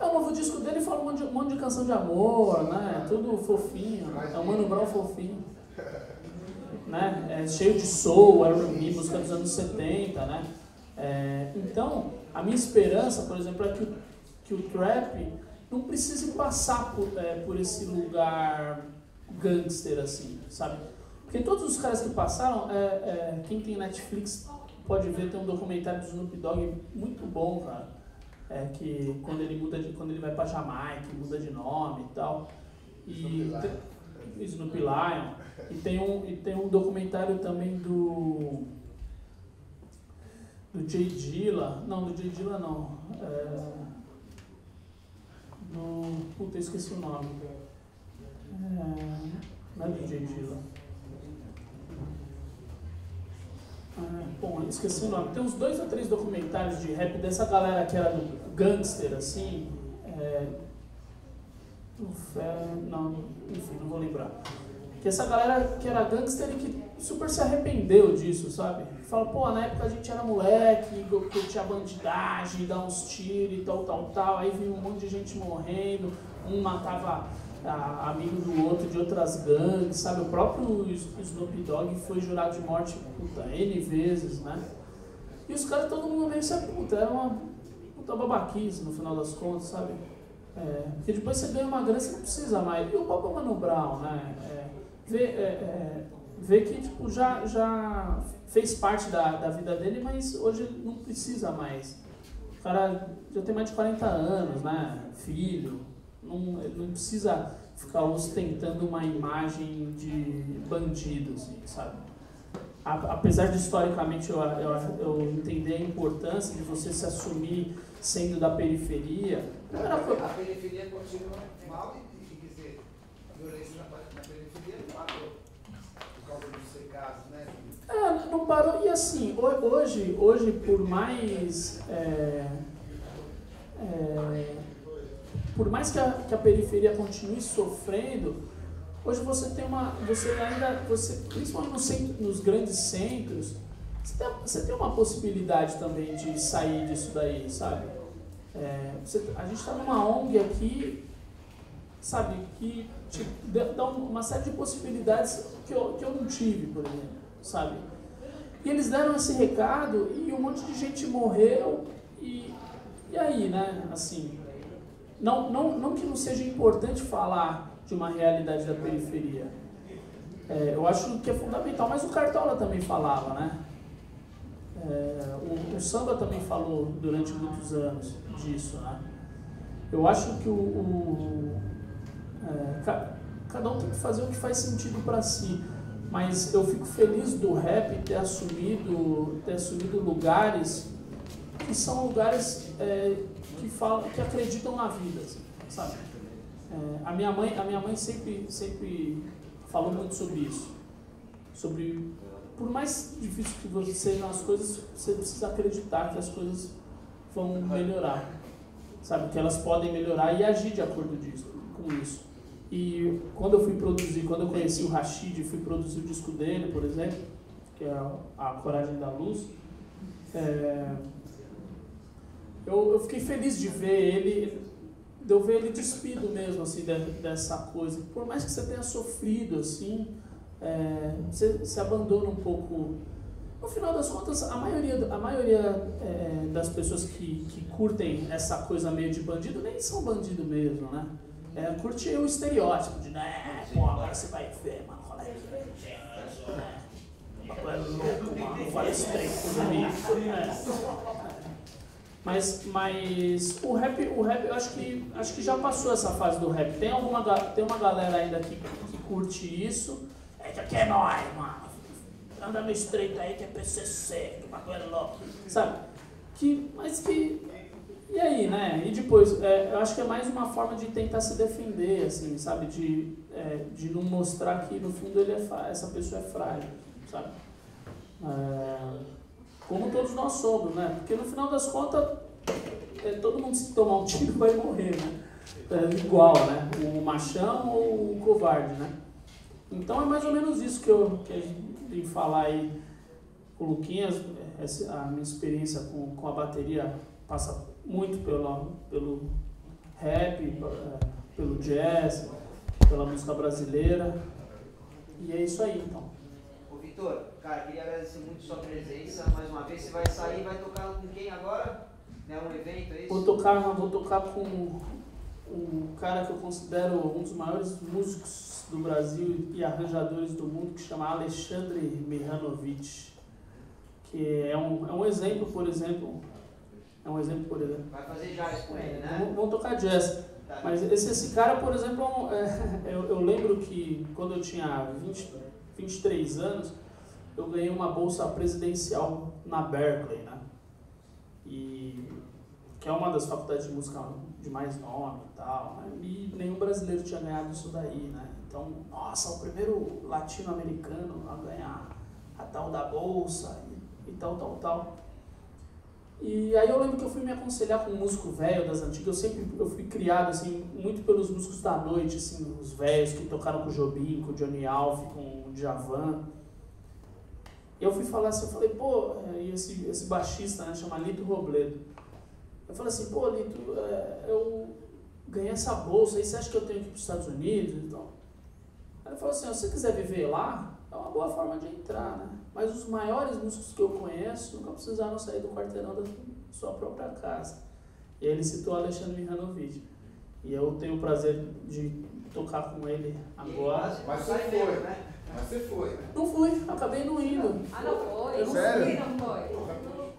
É, o novo disco dele fala um monte, de, um monte de canção de amor, né? Tudo fofinho. É o Mano Brown fofinho. né? É cheio de soul, R&B, música dos anos 70, né? É, então, a minha esperança, por exemplo, é que que o trap não precise passar por, é, por esse lugar gangster, assim, sabe? Porque todos os caras que passaram, é, é, quem tem Netflix pode ver, tem um documentário do Snoop Dogg muito bom, cara é, que quando ele muda de, quando ele vai para Jamaica, muda de nome e tal. E Snoopy Lion. E tem um e tem um documentário também do do Jay Dilla, não, do Jay Dilla não. É, do, puta, esqueci o nome. É, não é do Dilla. Ah, bom, esqueci o nome. Tem uns dois ou três documentários de rap dessa galera que era do gangster, assim. É, não, enfim, não vou lembrar. Que essa galera que era gangster e que super se arrependeu disso, sabe? Fala, pô, na época a gente era moleque, curtia bandidagem, dar uns tiros e tal, tal, tal. Aí vinha um monte de gente morrendo, um matava a, amigo do outro de outras gangues, sabe? O próprio Snoop Dogg foi jurado de morte, puta, N vezes, né? E os caras, todo mundo meio se puta, era uma puta babaquice no final das contas, sabe? É, porque depois você ganha uma grana, você não precisa mais. E o próprio Mano Brown, né? Vê, é, é, vê que tipo, já, já fez parte da, da vida dele, mas hoje não precisa mais. O cara já tem mais de 40 anos, né? Filho, não, não precisa ficar ostentando uma imagem de bandido, assim, sabe? apesar de historicamente eu, eu, eu, entender a importância de você se assumir sendo da periferia. Era... A periferia continua mal e, quer dizer, a violência na, na periferia não parou por causa secados, né? É, não parou. E assim, hoje, hoje por mais. É, é, por mais que a, que a periferia continue sofrendo, hoje você tem uma, você ainda, você, principalmente no centro, nos grandes centros, você tem, você tem, uma possibilidade também de sair disso daí, sabe? É, você, a gente está numa ONG aqui, sabe, que te dá uma série de possibilidades que eu, que eu não tive, por exemplo, sabe? E eles deram esse recado e um monte de gente morreu e, e aí, né, assim, não, não, não que não seja importante falar de uma realidade da periferia. É, eu acho que é fundamental, mas o Cartola também falava, né? É, o, o, samba também falou durante muitos anos disso, né? Eu acho que o, o é, ca, cada um tem que fazer o que faz sentido para si, mas eu fico feliz do rap ter assumido, ter assumido lugares que são lugares é, que falam, que acreditam na vida, assim, sabe? É, a minha mãe, a minha mãe sempre, sempre falou muito sobre isso, sobre por mais difícil que você sejam as coisas, você precisa acreditar que as coisas vão melhorar, sabe? Que elas podem melhorar e agir de acordo disso, com isso. E quando eu fui produzir, quando eu conheci o Rashid e fui produzir o disco dele, por exemplo, que é a Coragem da Luz, é, eu, eu fiquei feliz de ver ele, de eu ver ele despido mesmo, assim, de, dessa coisa. Por mais que você tenha sofrido, assim, é, você, você abandona um pouco no final das contas, a maioria, a maioria é, das pessoas que, que curtem essa coisa meio de bandido nem são bandido mesmo, né? É, curte o estereótipo de, né, pô, agora você vai ver, mano, qual é que é, é louco, mano, fala esse trem comigo. É. Mas, mas o rap, o rap, eu acho que, acho que já passou essa fase do rap. Tem, alguma, tem uma galera ainda que, que curte isso. É que aqui é nóis, mano anda no estreito aí que é PCC, que bagulho é louco, sabe? Que, mas que. E aí, né? E depois, é, eu acho que é mais uma forma de tentar se defender, assim, sabe? De, é, de não mostrar que no fundo ele é essa pessoa é frágil, sabe? É, como todos nós somos, né? Porque no final das contas, é, todo mundo se tomar um tiro vai morrer, né? É igual, né? O machão ou o covarde, né? Então é mais ou menos isso que, eu, que a gente em falar aí com o Luquinhas, a minha experiência com, com a bateria passa muito pelo, pelo rap, é, pelo jazz, pela música brasileira. E é isso aí então. Ô Vitor, cara, queria agradecer muito sua presença. Mais uma vez, você vai sair vai tocar com quem agora? É um evento, é isso? Vou tocar, vou tocar com um cara que eu considero um dos maiores músicos do Brasil e arranjadores do mundo, que chama Alexandre Mihanovic, que é um, é um exemplo, por exemplo, é um exemplo, por exemplo. Vai fazer jazz com ele, né? Vamos, vamos tocar jazz. Tá. Mas esse, esse cara, por exemplo, é, eu, eu lembro que quando eu tinha 20, 23 anos, eu ganhei uma bolsa presidencial na Berkeley, né? E que é uma das faculdades de música de mais nome e tal, né? e nenhum brasileiro tinha ganhado isso daí, né? Então, nossa, o primeiro latino-americano a ganhar a tal da bolsa e, e, tal, tal, tal. E aí eu lembro que eu fui me aconselhar com um músico velho das antigas, eu sempre eu fui criado assim, muito pelos músicos da noite, assim, os velhos que tocaram com o Jobim, com o Johnny Alf, com o Djavan. Eu fui falar assim, eu falei, pô, e esse, esse baixista, né, chama Lito Robledo. Eu falei assim, pô, Lito, é, eu ganhei essa bolsa, aí você acha que eu tenho que ir para os Estados Unidos? Então, aí ele falou assim, se você quiser viver lá, é uma boa forma de entrar, né? Mas os maiores músicos que eu conheço nunca precisaram sair do quarteirão da sua própria casa. E ele citou Alexandre Mihanovic. E eu tenho o prazer de tocar com ele agora. Mas você foi, né? Mas você foi, né? Não fui, acabei não indo. Ah, não foi? Eu não Sério? fui, não foi.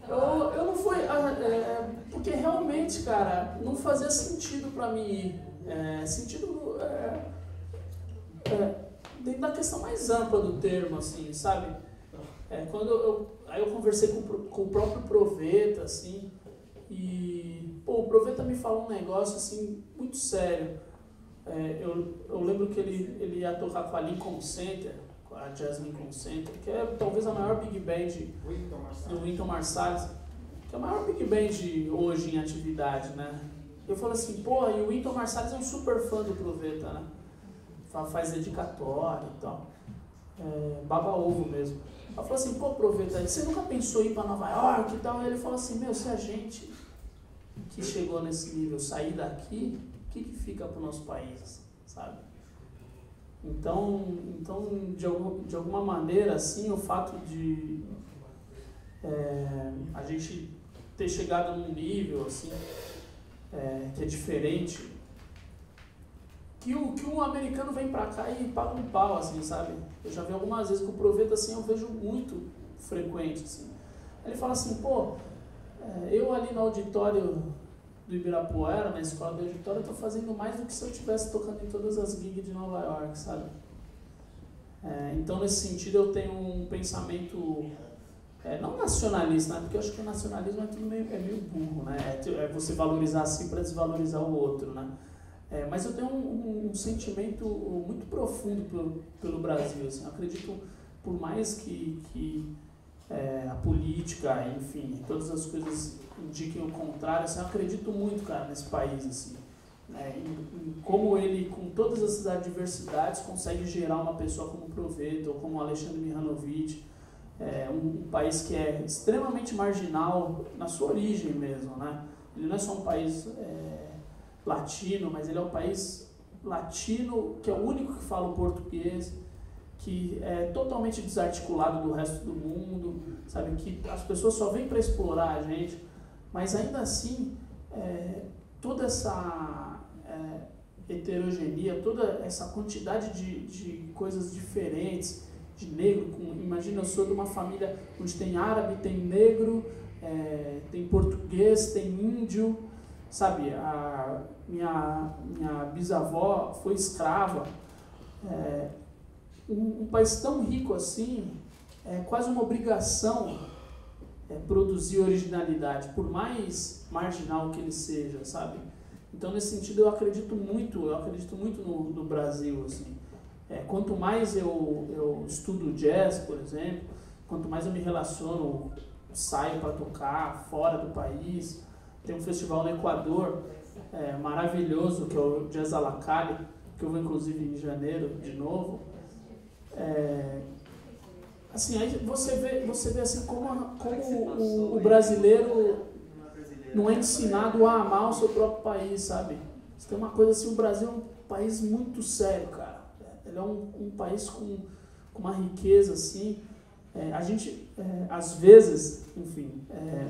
Eu, eu não fui. Ah, é, porque realmente, cara, não fazia sentido pra mim ir. É, sentido. É, é, dentro da questão mais ampla do termo, assim, sabe? É, quando eu, aí eu conversei com, com o próprio Proveta, assim, e pô, o Proveta me falou um negócio assim muito sério. É, eu, eu lembro que ele, ele ia tocar com a Lincoln Center, a Jazz Lincoln Center, que é talvez a maior big band do Wynton Marsalis, que é a maior big band hoje em atividade, né? Eu falei assim, pô, e o Wynton Marsalis é um super fã do Proveta, né? Faz dedicatória e tal. É, baba ovo mesmo. Eu falei assim, pô, Proveta, você nunca pensou em ir para Nova York e tal? E ele falou assim, meu, se a gente que chegou nesse nível sair daqui, o que, que fica para o nosso país, sabe? Então, então de, de alguma maneira, assim, o fato de é, a gente ter chegado num nível assim, é, que é diferente, que o que um americano vem pra cá e paga um pau, assim, sabe? Eu já vi algumas vezes que o Proveta, assim, eu vejo muito frequente, assim. Ele fala assim, pô, é, eu ali no auditório do Ibirapuera, na escola do auditório, eu tô fazendo mais do que se eu estivesse tocando em todas as gigs de Nova York, sabe? É, então, nesse sentido, eu tenho um pensamento é, não nacionalista, né? porque eu acho que o nacionalismo é, tudo meio, é meio burro, né? É, é você valorizar assim para desvalorizar o outro, né? É, mas eu tenho um, um, um, sentimento muito profundo pelo, pelo Brasil. Assim, eu acredito, por mais que, que é, a política, enfim, todas as coisas indiquem o contrário, assim, eu acredito muito, cara, nesse país, assim. né, em, em como ele, com todas essas adversidades, consegue gerar uma pessoa como Proveto, ou como Alexandre Mihanovic, é, um, um, país que é extremamente marginal na sua origem mesmo, né? Ele não é só um país é, latino, mas ele é um país latino que é o único que fala o português, que é totalmente desarticulado do resto do mundo, sabe? Que as pessoas só vêm para explorar a gente, mas ainda assim, é, toda essa é, heterogeneia, toda essa quantidade de, de coisas diferentes, de negro, com, imagina, eu sou de uma família onde tem árabe, tem negro, é, tem português, tem índio, sabe? A minha, minha bisavó foi escrava. É, um, um, país tão rico assim, é quase uma obrigação é, produzir originalidade, por mais marginal que ele seja, sabe? Então, nesse sentido, eu acredito muito, eu acredito muito no, no Brasil, assim. É, quanto mais eu, eu estudo jazz, por exemplo, quanto mais eu me relaciono, saio para tocar fora do país, tem um festival no Equador é, maravilhoso, que é o Jazz Alacali, que eu vou inclusive em janeiro de novo. É, assim, aí você vê, você vê assim como, como o, o brasileiro não é ensinado a amar o seu próprio país, sabe? Tem uma coisa assim, o Brasil é um país muito sério, cara. Ele é um, um país com, com uma riqueza assim. É, a gente, é, às vezes, enfim, é,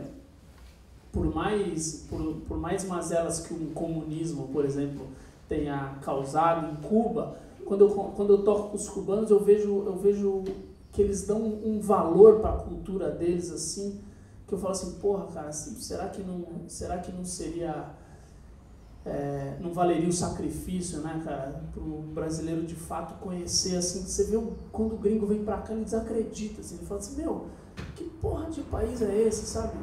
por mais por, por mais mazelas que um comunismo, por exemplo, tenha causado em Cuba, quando eu, quando eu toco com os cubanos, eu vejo, eu vejo que eles dão um valor para a cultura deles assim, que eu falo assim, porra, cara, será que não, será que não seria é, não valeria o sacrifício, né, cara, para o brasileiro de fato conhecer, assim, você vê quando o gringo vem para cá, ele desacredita, assim, ele fala assim, meu, que porra de país é esse, sabe?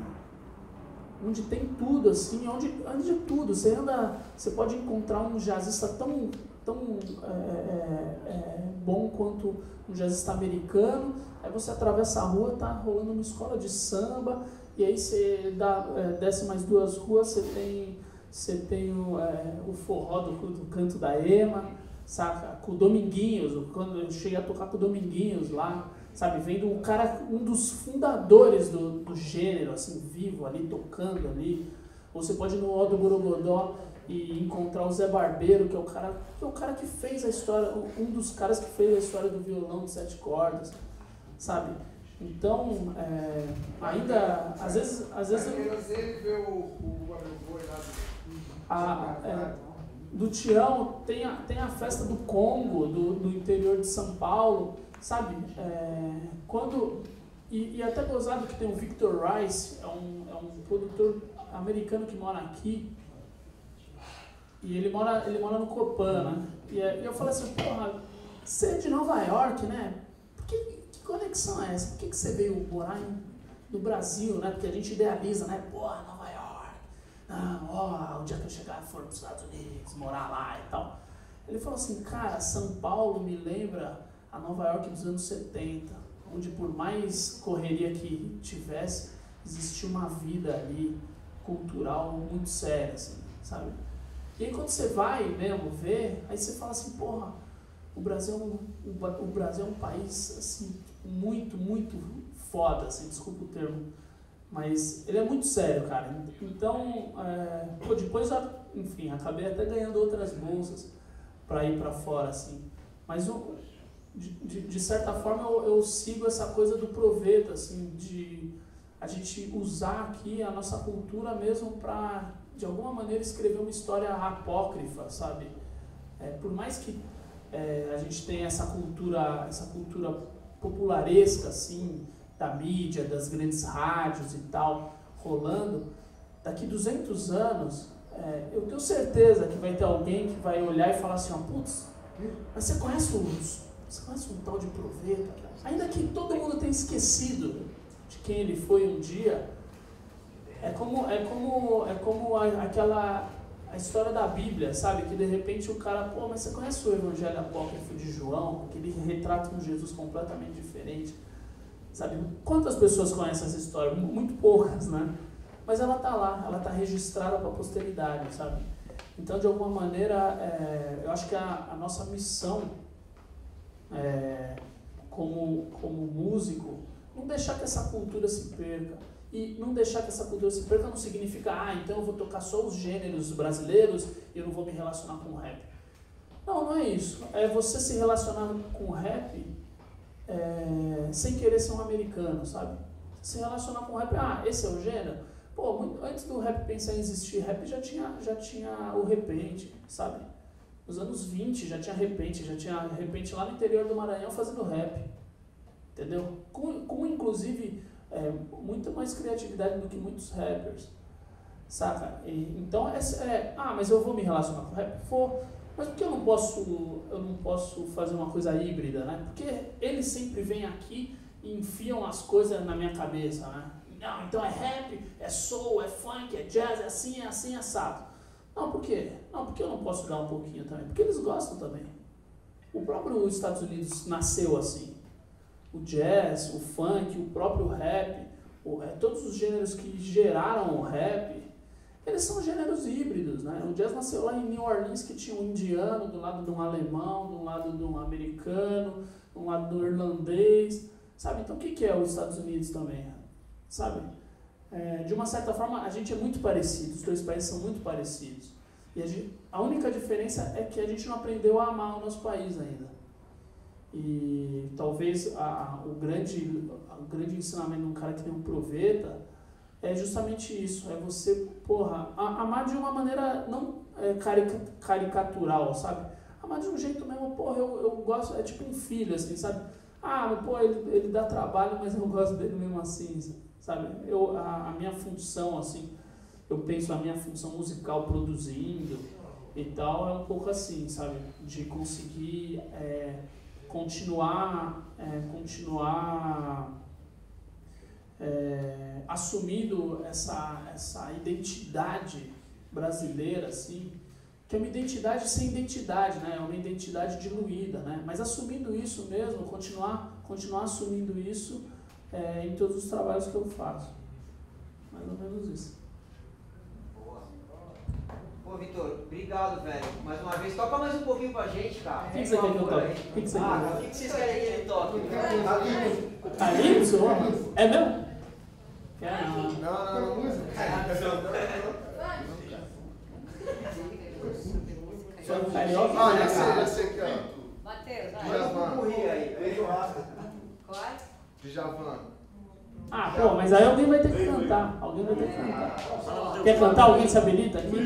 Onde tem tudo, assim, onde, onde tudo, você anda, você pode encontrar um jazzista tão, tão é, é, é, bom quanto um jazzista americano, aí você atravessa a rua, tá rolando uma escola de samba, e aí você dá, é, desce mais duas ruas, você tem você tem o, é, o forró do, do, canto da Ema, saca? Com o Dominguinhos, quando eu cheguei a tocar com o Dominguinhos lá, sabe? Vendo um cara, um dos fundadores do, do gênero, assim, vivo ali, tocando ali. Ou você pode ir no Ó do Borogodó e encontrar o Zé Barbeiro, que é o cara que, é o cara que fez a história, um dos caras que fez a história do violão de sete cordas, sabe? Então, é, ainda, às vezes... Às vezes ele vê o, o, o lá a, é, do Tião, tem a, tem a festa do Congo, do, do interior de São Paulo, sabe? É, quando, e, e até gozado que tem o Victor Rice, é um, é um produtor americano que mora aqui, e ele mora, ele mora no Copan, né? E, é, eu falei assim, porra, você é de Nova York, né? Que, que conexão é essa? Por que, que você veio morar no Brasil, né? Porque a gente idealiza, né? Porra, Nova ah, ó, o dia que eu chegar for para os Estados Unidos, morar lá e tal. Ele falou assim, cara, São Paulo me lembra a Nova York dos anos 70, onde por mais correria que tivesse, existia uma vida ali cultural muito séria, assim, sabe? E aí quando você vai mesmo ver, aí você fala assim, porra, o Brasil é um, o Brasil é um país assim, muito, muito foda, assim, desculpa o termo, mas ele é muito sério, cara. Então, é, pô, depois, enfim, acabei até ganhando outras bolsas para ir para fora, assim. Mas, eu, de, de, certa forma, eu, eu, sigo essa coisa do proveito, assim, de a gente usar aqui a nossa cultura mesmo para, de alguma maneira, escrever uma história apócrifa, sabe? É, por mais que é, a gente tenha essa cultura, essa cultura popularesca, assim, da mídia, das grandes rádios e tal, rolando, daqui 200 anos, é, eu tenho certeza que vai ter alguém que vai olhar e falar assim, ó, putz, mas você conhece os, você conhece um tal de Proveta? Ainda que todo mundo tenha esquecido de quem ele foi um dia, é como, é como, é como a, aquela a história da Bíblia, sabe? Que de repente o cara, pô, mas você conhece o Evangelho Apócrifo de João? Que ele retrata um Jesus completamente diferente. Sabe? Quantas pessoas conhecem essa história? Muito poucas, né? Mas ela está lá, ela está registrada para a posteridade, sabe? Então, de alguma maneira, é, eu acho que a, a nossa missão é, como, como músico, não deixar que essa cultura se perca. E não deixar que essa cultura se perca não significa, ah, então eu vou tocar só os gêneros brasileiros e eu não vou me relacionar com o rap. Não, não é isso. É você se relacionar com o rap é, sem querer ser um americano, sabe? Se relacionar com o rap, ah, esse é o gênero? Pô, antes do rap pensar em existir, rap já tinha, já tinha o repente, sabe? Nos anos 20 já tinha repente, já tinha repente lá no interior do Maranhão fazendo rap. Entendeu? Com, com inclusive é, muito mais criatividade do que muitos rappers. Saca? E, então é, é, ah, mas eu vou me relacionar com rap? For, mas por que eu não posso eu não posso fazer uma coisa híbrida, né? Porque eles sempre vêm aqui e enfiam as coisas na minha cabeça, né? Não, então é rap, é soul, é funk, é jazz, é assim, é assim, é assado. Não, por quê? Não, porque eu não posso dar um pouquinho também? Porque eles gostam também. O próprio Estados Unidos nasceu assim. O jazz, o funk, o próprio rap, o, é, todos os gêneros que geraram o rap, eles são gêneros híbridos, né? O jazz nasceu lá em New Orleans, que tinha um indiano do lado de um alemão, do lado de um americano, do lado do irlandês, sabe? Então o que, que é os Estados Unidos também? Sabe? É, de uma certa forma, a gente é muito parecido, os dois países são muito parecidos. E a, gente, a única diferença é que a gente não aprendeu a amar o nosso país ainda. E talvez a, o, grande, o grande ensinamento de um cara que tem um proveta é justamente isso, é você, porra, amar de uma maneira não é, caricatural, sabe? Amar de um jeito mesmo, porra, eu, eu gosto, é tipo um filho, assim, sabe? Ah, pô, ele, ele dá trabalho, mas eu gosto dele mesmo assim, sabe? Eu, a, a minha função, assim, eu penso a minha função musical produzindo e tal, é um pouco assim, sabe? De conseguir é, continuar, é, continuar é, assumindo essa, essa identidade brasileira, assim, que é uma identidade sem identidade, né? É uma identidade diluída, né? Mas assumindo isso mesmo, continuar, continuar assumindo isso é, em todos os trabalhos que eu faço. Mais ou menos isso. Boa. Pô, Vitor, obrigado, velho. Mais uma vez, toca mais um pouquinho pra gente, cara. O que, que você quer que eu toque? O que, que você ah, quer? O que, que vocês querem que ele toque? Calypso? É mesmo? Quer não. Não, não, não, música. Carioca? Ah, já sei, já sei aqui, ó. Matheus. Corri aí. Qual? Djavan. Ah, pô, mas aí alguém vai ter que cantar. Alguém vai ter que cantar. Quer cantar? Alguém se habilita aqui?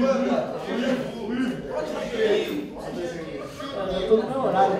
Eu tô no meu horário.